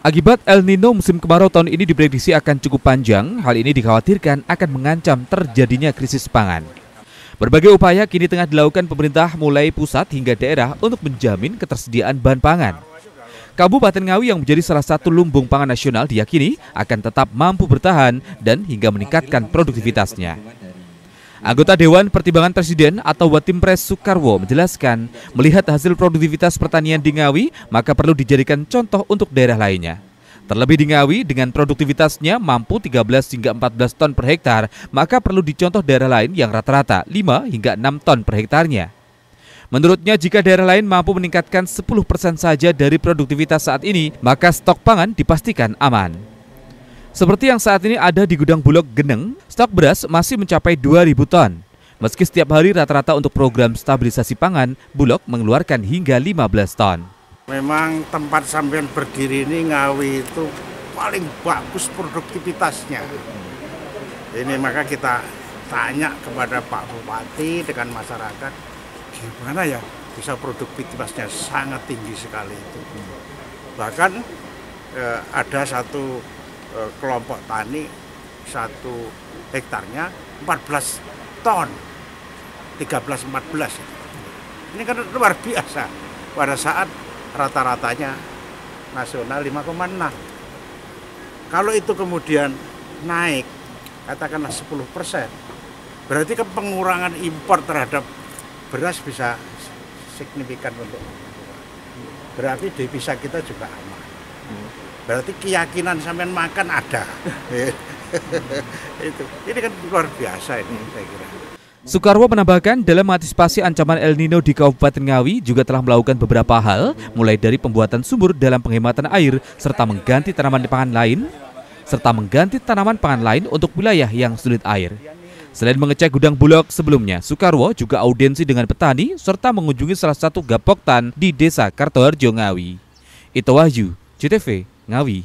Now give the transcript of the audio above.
Akibat El Nino musim kemarau tahun ini diprediksi akan cukup panjang, hal ini dikhawatirkan akan mengancam terjadinya krisis pangan. Berbagai upaya kini tengah dilakukan pemerintah mulai pusat hingga daerah untuk menjamin ketersediaan bahan pangan. Kabupaten Ngawi yang menjadi salah satu lumbung pangan nasional diyakini akan tetap mampu bertahan dan hingga meningkatkan produktivitasnya. Anggota Dewan Pertimbangan Presiden atau Watimpres Soekarwo menjelaskan, melihat hasil produktivitas pertanian di Ngawi, maka perlu dijadikan contoh untuk daerah lainnya. Terlebih di Ngawi dengan produktivitasnya mampu 13 hingga 14 ton per hektar, maka perlu dicontoh daerah lain yang rata-rata 5 hingga 6 ton per hektarnya. Menurutnya jika daerah lain mampu meningkatkan 10% saja dari produktivitas saat ini, maka stok pangan dipastikan aman. Seperti yang saat ini ada di gudang Bulog Geneng, stok beras masih mencapai 2.000 ton. Meski setiap hari rata-rata untuk program stabilisasi pangan, Bulog mengeluarkan hingga 15 ton. Memang tempat sampean berdiri ini Ngawi itu paling bagus produktivitasnya. Ini maka kita tanya kepada Pak Bupati dengan masyarakat, gimana ya bisa produktivitasnya sangat tinggi sekali itu. Bahkan eh, ada satu kelompok tani satu hektarnya 14 ton. 13-14 ini kan luar biasa. Pada saat rata-ratanya nasional 5,6 kalau itu kemudian naik katakanlah 10 persen berarti kan pengurangan impor terhadap beras bisa signifikan untuk berarti devisa kita juga aman berarti keyakinan sampean makan ada itu ini kan luar biasa ini saya kira Soekarwo menambahkan dalam mengantisipasi ancaman El Nino di Kabupaten Ngawi juga telah melakukan beberapa hal, mulai dari pembuatan sumur dalam penghematan air serta mengganti tanaman pangan lain, serta mengganti tanaman pangan lain untuk wilayah yang sulit air. Selain mengecek gudang bulog sebelumnya, Soekarwo juga audiensi dengan petani serta mengunjungi salah satu gapoktan di Desa Kartoharjo Ngawi. Itu Wahyu, CTV, Ngawi